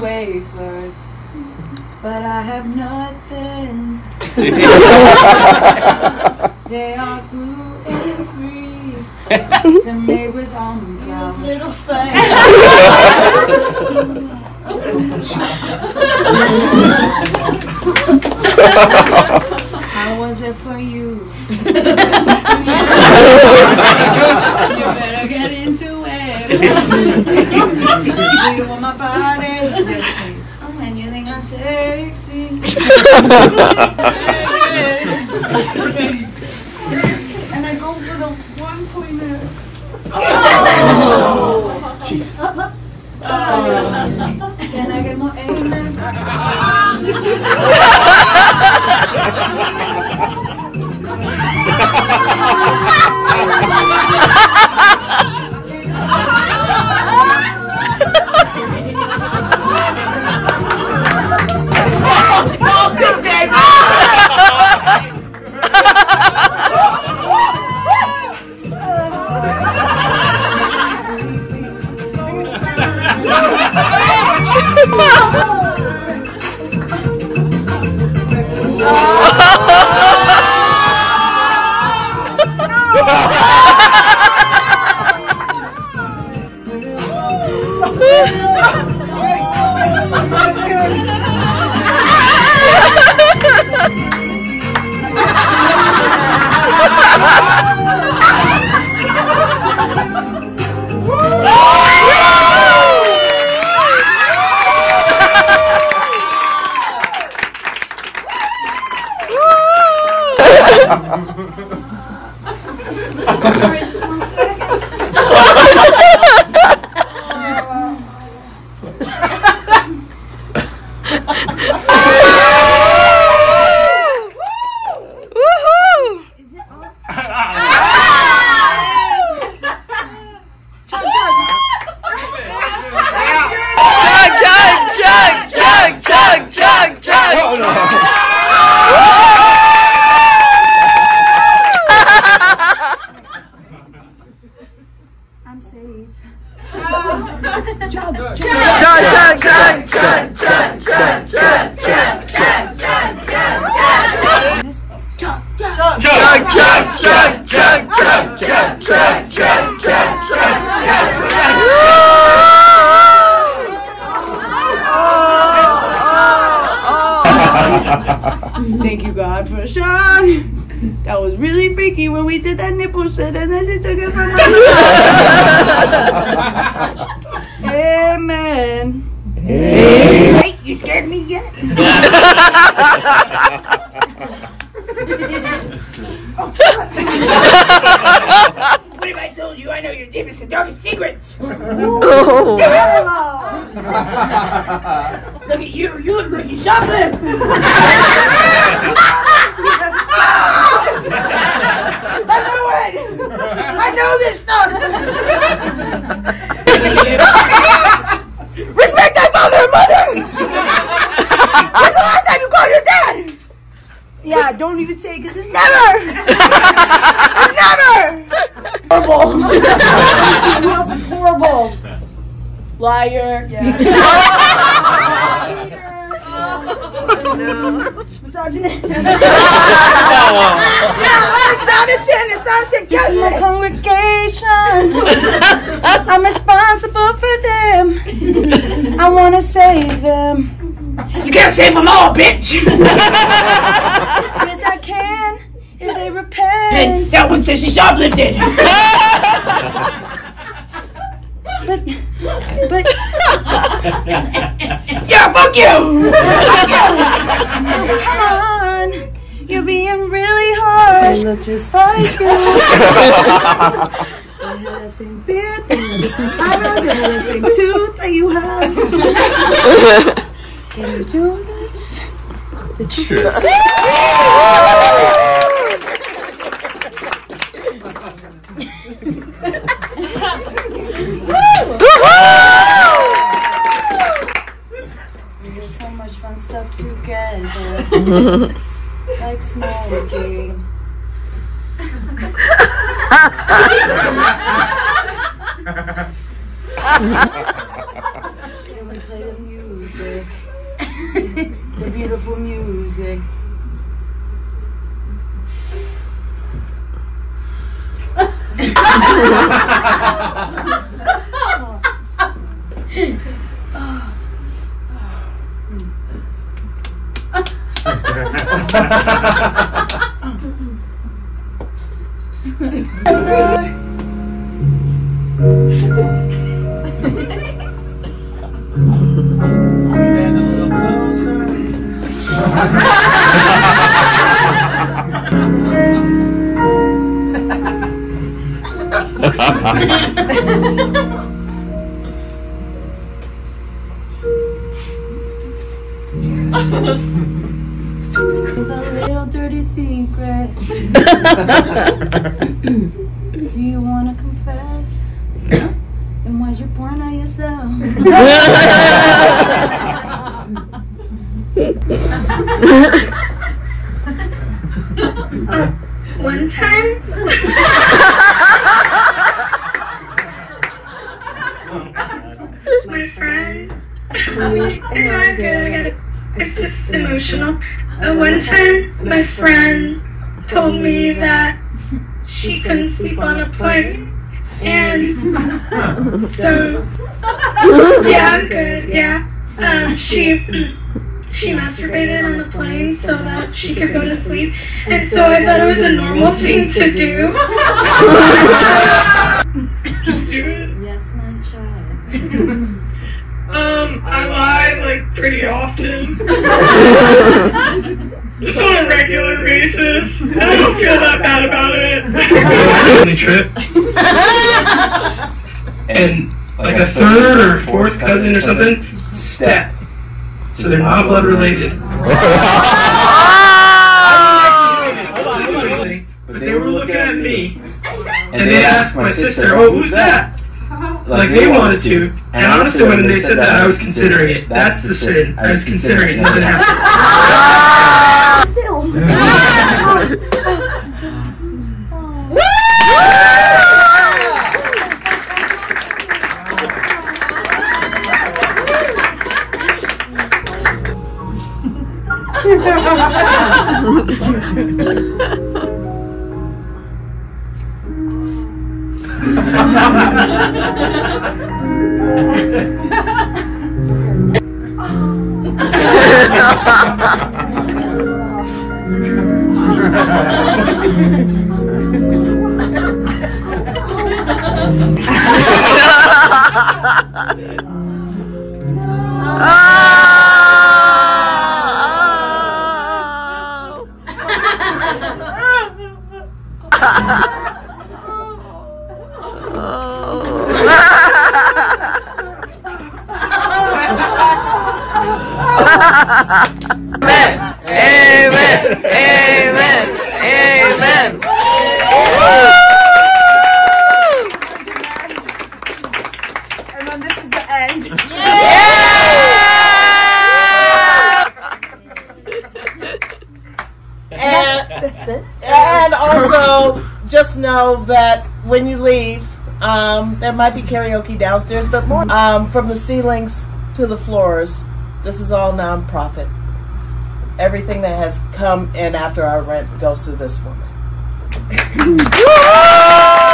wafers, but I have nothings. they are gluten free. They're made with almond flour. Little How was it for you? you better get into it. Do you want my body? Tan sexy. and I go for the one pointer. Oh. Jesus. 跳是？Thank you, God, for Sean. That was really freaky when we did that nipple shit and then she took it from us. Amen. Hey, you scared me yet? What if I told you I know your deepest and darkest secrets? Oh. Look at you, you look like you shoplift! I knew it! I know this stuff! Respect thy father and mother! When's the last time you called your dad? Yeah, don't even say it because it's Never! It's never! Horrible! Who else is horrible? Liar. Yeah. Misogynist. No, it's not a sin, it's not a sin. This is my congregation. I'm responsible for them. I want to save them. You can't save them all, bitch! Yes, I can if they Hey, repent. that one says she shoplifted! But, but, Yeah, fuck you! come on. You're being really harsh. They look just like you. I have the same beard, they have the same eyebrows, they have the same tooth that you have. Can you do this? The truth. stuff together like smoking. Can we play the music? The beautiful music. Stand a little closer. With a little dirty secret. Do you wanna confess? And why'd you porn on yourself? One time, my friend, oh, yeah, I'm good, I gotta, it's just emotional. Uh, one time, my friend told me that she couldn't sleep on a plane, and so, yeah, I'm good, yeah. Um, she, she masturbated on the plane so that she could go to sleep, and so I thought it was a normal thing to do. Just do it. yes, my child. Um, I lie like pretty often. Just on a regular basis. And I don't feel that bad about it. Family trip. And like a third or fourth cousin or something, step. So they're not blood related. But they were looking at me, and they asked my sister, "Oh, who's that?" Like they wanted to, and honestly, when they said that, I was considering it. That's the sin. I was considering it. Nothing happened. Still. oh. Amen. Amen. Amen. Amen. And then this is the end. And, That's it. And also, just know that when you leave, um, there might be karaoke downstairs, but more um, from the ceilings to the floors. This is all nonprofit. Everything that has come in after our rent goes to this woman.